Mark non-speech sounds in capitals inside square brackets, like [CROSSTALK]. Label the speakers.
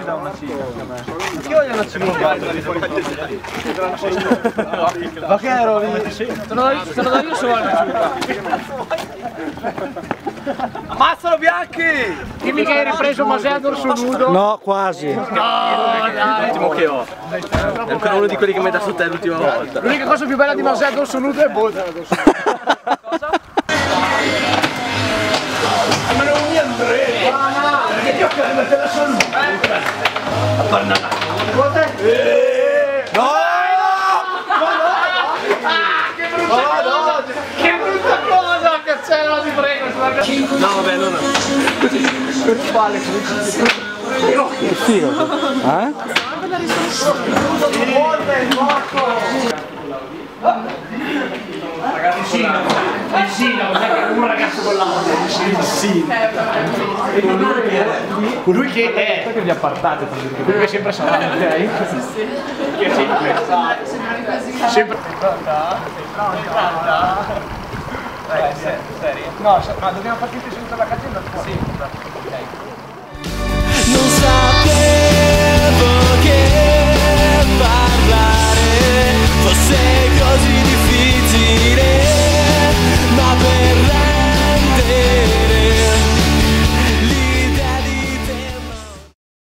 Speaker 1: mi dà una anche a me. Anch'io voglio una ciglia. Ma che ero lì? Te lo do te lo do io solo una. Ammazzalo bianchi!
Speaker 2: Dimmi che hai ripreso Mosè a dorso nudo.
Speaker 3: No, quasi.
Speaker 1: L'ultimo che ho. È ancora uno di quelli che mi hai dato te l'ultima volta.
Speaker 2: L'unica cosa più bella di Mosè a dorso nudo è Bolton [LAUGHS] a dorso nudo. Che brutta cosa, cazzello, ti prego.
Speaker 1: No, vabbè, non
Speaker 3: Eh?
Speaker 2: Il sindaco, che è un ragazzo con l'auto. Colui che è. Che vi appartate, che è sempre sarà, [LAUGHS] ok? Che è sempre. Sempre.
Speaker 1: Dai, serio? No, ma dobbiamo partire subito dalla catena? Sì. Ok.